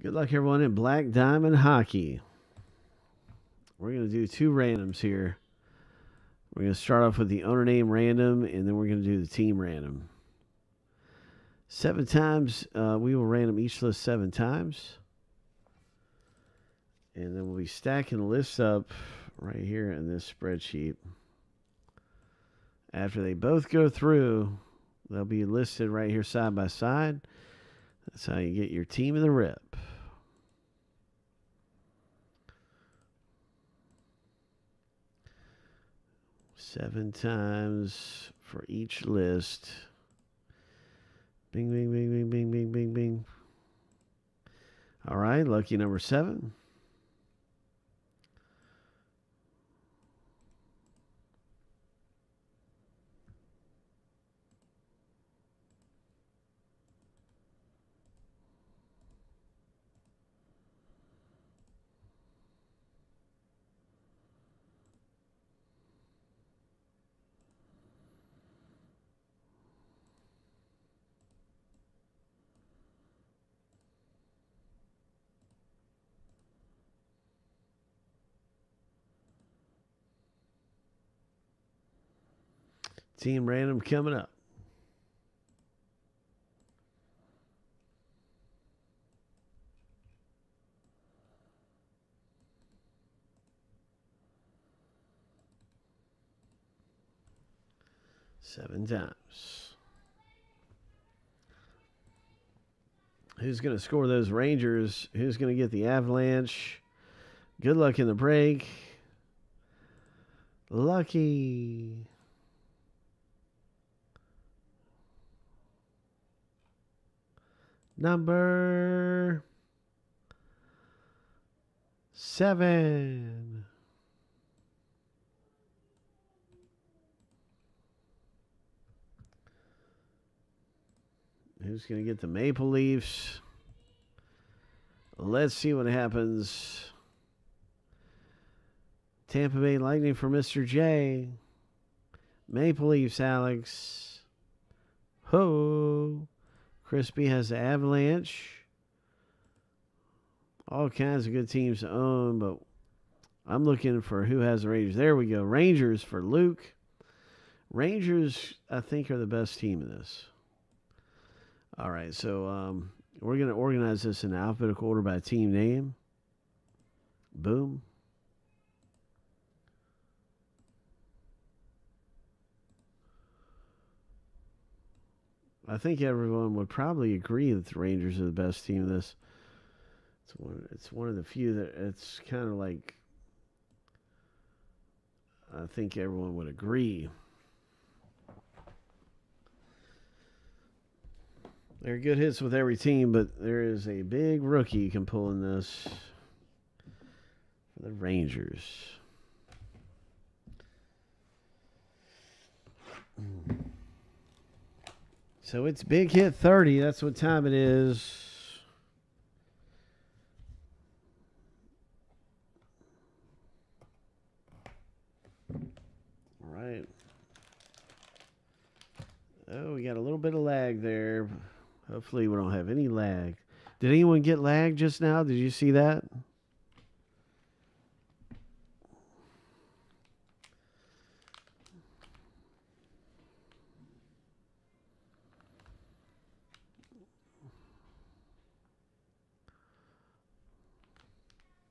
Good luck, everyone, in Black Diamond Hockey. We're going to do two randoms here. We're going to start off with the owner name random, and then we're going to do the team random. Seven times, uh, we will random each list seven times. And then we'll be stacking lists up right here in this spreadsheet. After they both go through, they'll be listed right here side by side. That's how you get your team of the rip. Seven times for each list. Bing, bing, bing, bing, bing, bing, bing, bing. All right, lucky number seven. Team random coming up. Seven times. Who's going to score those Rangers? Who's going to get the Avalanche? Good luck in the break. Lucky. Number seven. Who's going to get the Maple Leafs? Let's see what happens. Tampa Bay Lightning for Mr. J. Maple Leafs, Alex. Ho. Crispy has the Avalanche. All kinds of good teams to own, but I'm looking for who has the Rangers. There we go. Rangers for Luke. Rangers, I think, are the best team in this. All right, so um, we're going to organize this in alphabetical order by team name. Boom. I think everyone would probably agree that the Rangers are the best team in this. It's one. It's one of the few that it's kind of like. I think everyone would agree. There are good hits with every team, but there is a big rookie you can pull in this for the Rangers. So it's big hit 30. That's what time it is. All right. Oh, we got a little bit of lag there. Hopefully, we don't have any lag. Did anyone get lag just now? Did you see that?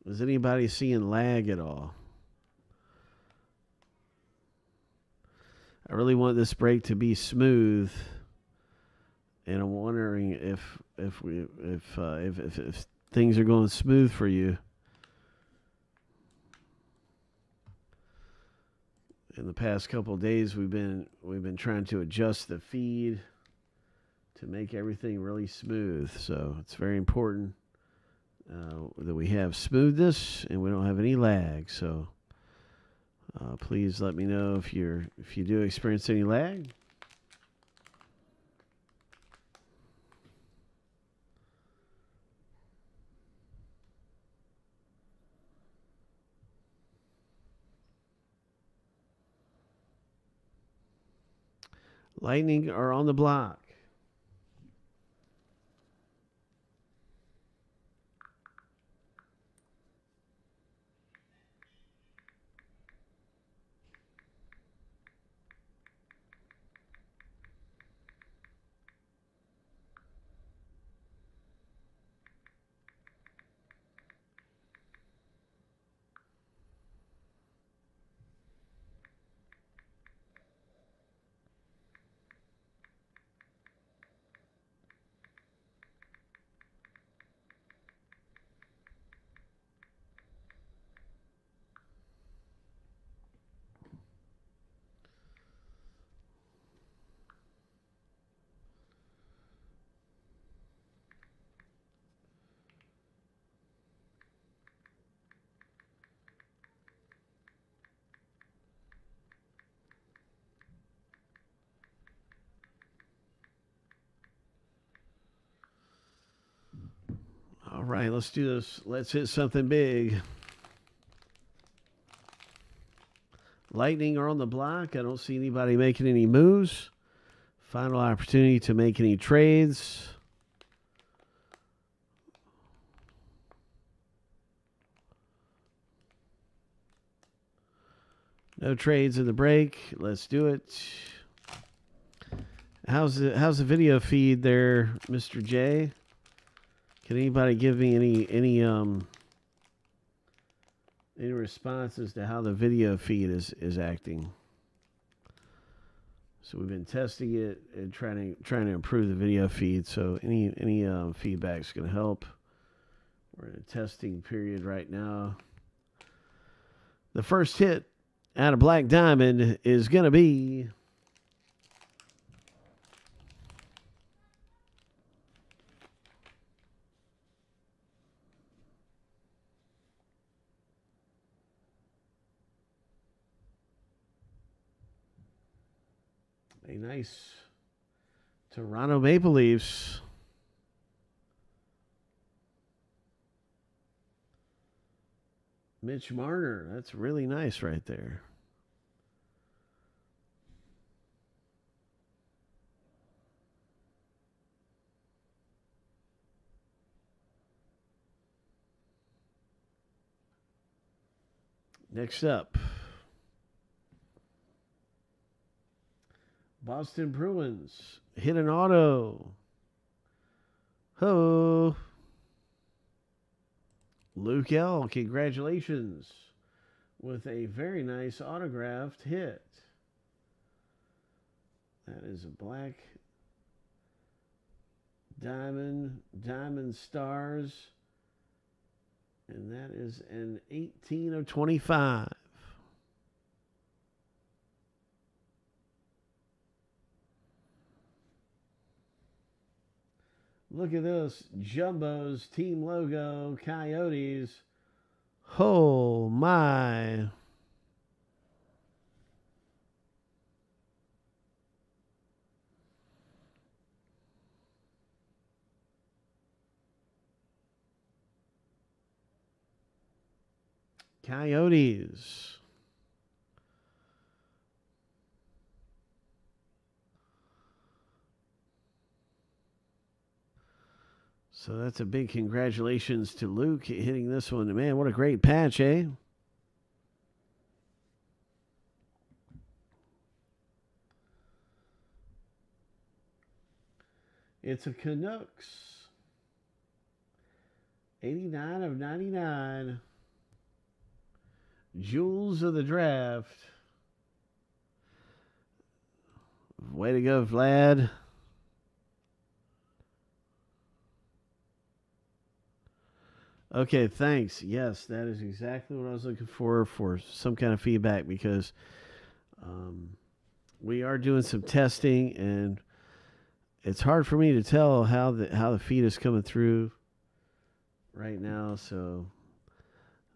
Is anybody seeing lag at all? I really want this break to be smooth, and I'm wondering if if we if uh, if, if if things are going smooth for you. In the past couple days, we've been we've been trying to adjust the feed to make everything really smooth. So it's very important uh, that we have smoothness and we don't have any lag. So uh, please let me know if you're if you do experience any lag. Lightning are on the block. Right, let's do this. Let's hit something big. Lightning are on the block. I don't see anybody making any moves. Final opportunity to make any trades. No trades in the break. Let's do it. How's the how's the video feed there, Mr. J? Can anybody give me any any um any responses to how the video feed is is acting? So we've been testing it and trying to trying to improve the video feed. So any any um, feedback is going to help. We're in a testing period right now. The first hit out of Black Diamond is going to be. Nice Toronto Maple Leafs. Mitch Marner. That's really nice right there. Next up, Boston Bruins hit an auto. Ho. Luke L., congratulations with a very nice autographed hit. That is a black diamond, diamond stars. And that is an 18 of 25. Look at this. Jumbo's team logo, Coyotes. Oh my. Coyotes. So that's a big congratulations to Luke hitting this one. Man, what a great patch, eh? It's a Canucks. 89 of 99. Jewels of the draft. Way to go, Vlad. Okay, thanks. Yes, that is exactly what I was looking for for some kind of feedback because um, we are doing some testing and it's hard for me to tell how the how the feed is coming through right now. So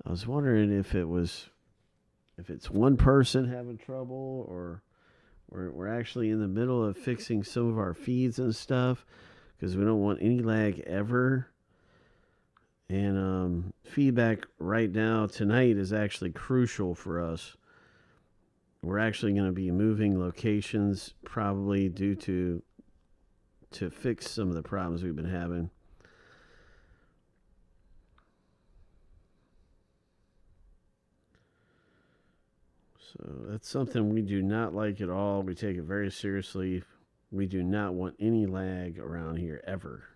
I was wondering if it was if it's one person having trouble or we're we're actually in the middle of fixing some of our feeds and stuff because we don't want any lag ever. And um, feedback right now tonight is actually crucial for us. We're actually going to be moving locations probably due to to fix some of the problems we've been having. So that's something we do not like at all. We take it very seriously. We do not want any lag around here ever.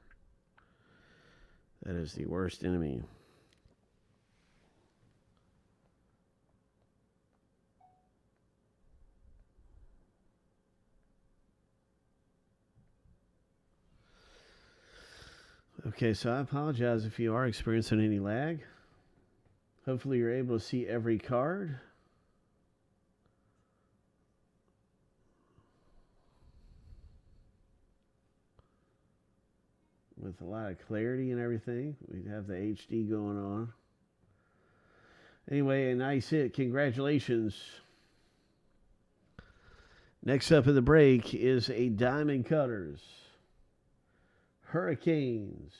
That is the worst enemy. Okay, so I apologize if you are experiencing any lag. Hopefully, you're able to see every card. With a lot of clarity and everything. We have the HD going on. Anyway, a nice hit. Congratulations. Next up in the break is a Diamond Cutters. Hurricanes.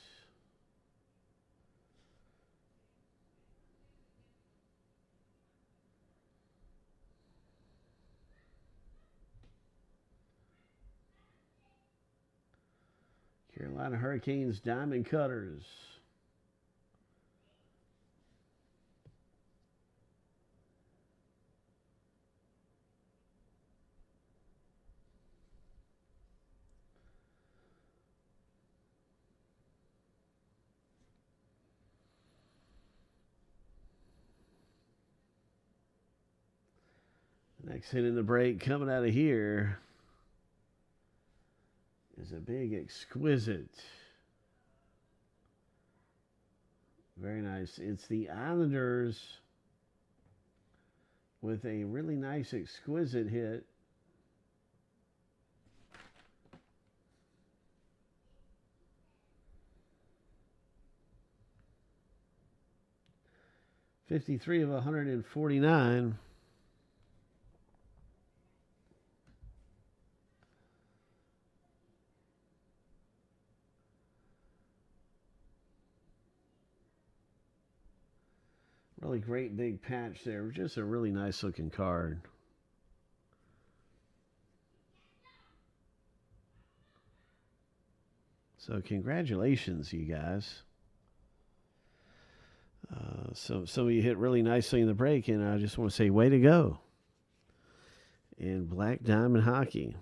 Carolina Hurricanes Diamond Cutters. Next hit in the break coming out of here is a big exquisite. Very nice. It's the Islanders with a really nice exquisite hit. Fifty-three of one hundred and forty-nine. Really great big patch there. Just a really nice looking card. So congratulations, you guys. Uh, so some of you hit really nicely in the break, and I just want to say, way to go! In Black Diamond Hockey.